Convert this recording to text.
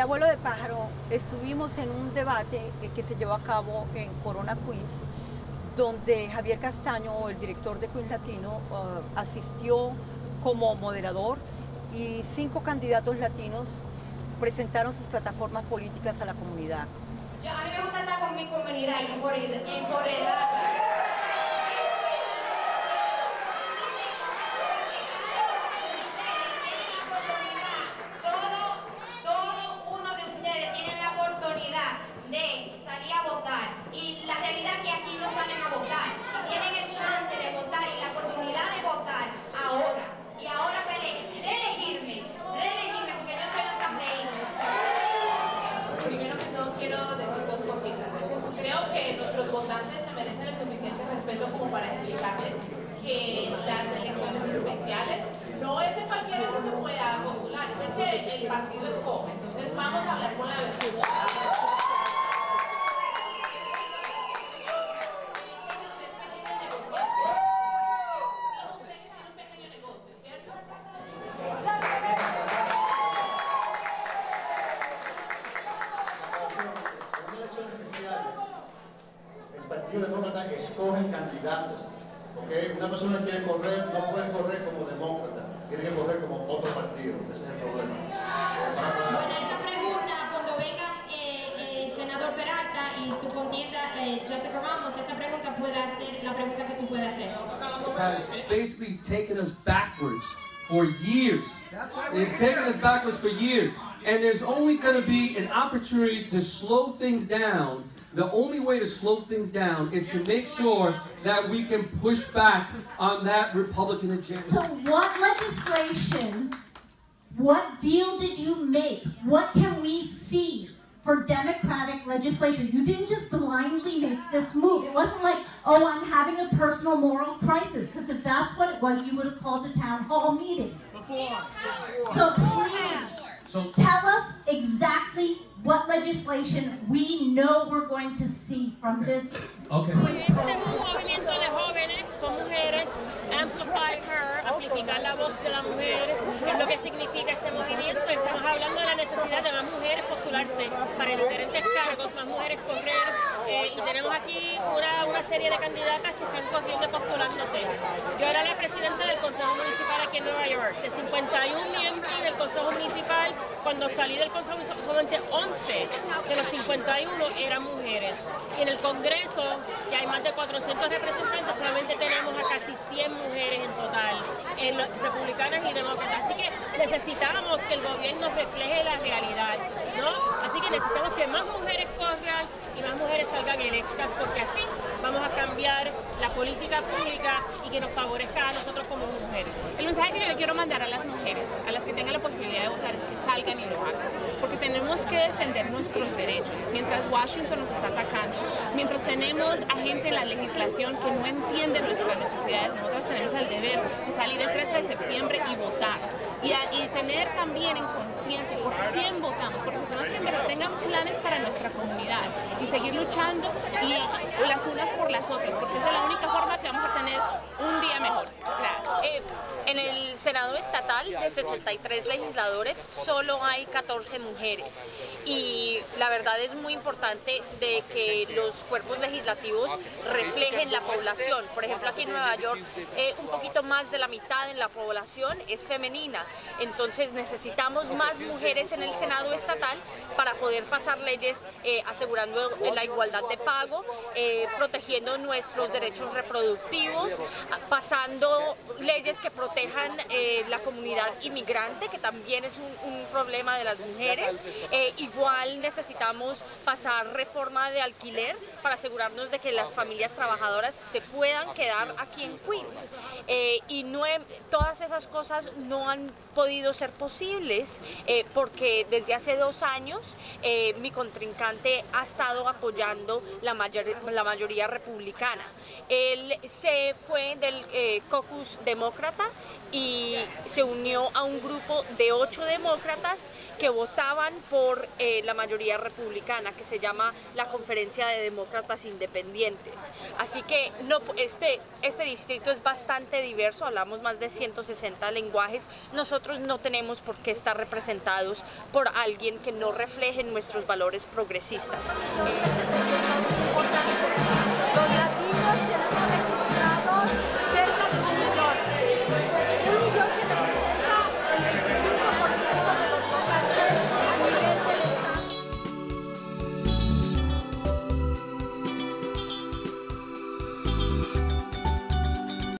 Abuelo de pájaro, estuvimos en un debate que se llevó a cabo en Corona Queens, donde Javier Castaño, el director de Queens Latino, asistió como moderador y cinco candidatos latinos presentaron sus plataformas políticas a la comunidad. Y la realidad es que aquí no salen a votar. Tienen el chance de votar y la oportunidad de votar ahora. Y ahora reelegirme, reelegirme porque yo soy asambleísta. Primero que todo quiero decir dos cositas. Creo que nuestros votantes se merecen el suficiente respeto como para explicarles que las elecciones especiales no es de cualquiera que se pueda postular, es el que el partido escoge. Entonces vamos a hablar con la vecina. Partido Demócrata escoge candidato. ¿okay? Una persona quiere correr, no puede correr como demócrata, tiene que correr como otro partido. Ese es el problema. Bueno, esta pregunta, cuando venga eh, eh, senador Peralta y su contienda eh, Jessica Ramos, esa pregunta puede hacer la pregunta que tú puedes hacer. Because basically taking us backwards. For years. It's taken us backwards for years. And there's only going to be an opportunity to slow things down. The only way to slow things down is to make sure that we can push back on that Republican agenda. So what legislation, what deal did you make? What can we see for democratic legislation. You didn't just blindly make this move. It wasn't like, oh, I'm having a personal moral crisis, because if that's what it was, you would have called a town hall meeting. Before. So please, so, tell us exactly what legislation we know we're going to see from this. Okay. son mujeres, amplify her, amplificar la voz de la mujer, es lo que significa cargos, más mujeres correr, eh, y tenemos aquí una, una, serie de candidatas que están corriendo postulándose. Yo era del Consejo Municipal aquí en Nueva York, de 51 miembros del Consejo Municipal, cuando salí del Consejo Municipal solamente 11 de los 51 eran mujeres. Y en el Congreso, que hay más de 400 representantes, solamente tenemos a casi 100 mujeres en total, en republicanas y demócratas. Así que necesitamos que el gobierno refleje la realidad, ¿no? Así que necesitamos que más mujeres corran y más mujeres salgan electas, porque así vamos a cambiar la política pública y que nos favorezca a nosotros como mujeres. El mensaje que yo le quiero mandar a las mujeres, a las que tengan la posibilidad de votar, es que salgan y lo hagan, porque tenemos que defender nuestros derechos. Mientras Washington nos está sacando, mientras tenemos a gente en la legislación que no entiende nuestras necesidades, nosotros tenemos el deber de salir el 13 de septiembre y votar. Y, tener también en conciencia por quién votamos, por personas que en verdad tengan planes para comunidad y seguir luchando y las unas por las otras, porque es la única forma que vamos a tener un día mejor. Eh, en el Senado estatal de 63 legisladores solo hay 14 mujeres y la verdad es muy importante de que los cuerpos legislativos reflejen la población. Por ejemplo, aquí en Nueva York eh, un poquito más de la mitad en la población es femenina, entonces necesitamos más mujeres en el Senado estatal para poder pasar leyes eh, asegurando la igualdad de pago, protegiendo nuestros derechos reproductivos, pasando leyes que protejan eh, la comunidad inmigrante, que también es un, problema de las mujeres. Eh, igual necesitamos pasar reforma de alquiler para asegurarnos de que las familias trabajadoras se puedan quedar aquí en Queens. Eh, y no todas esas cosas no han podido ser posibles porque desde hace dos años mi contrincante ha estado apoyando la, mayor, la mayoría republicana. Él se fue del caucus demócrata y se unió a un grupo de ocho demócratas que votaban por eh, la mayoría republicana, que se llama la Conferencia de Demócratas Independientes. Así que no, este, este distrito es bastante diverso, hablamos más de 160 lenguajes. Nosotros no tenemos por qué estar representados por alguien que no refleje nuestros valores progresistas.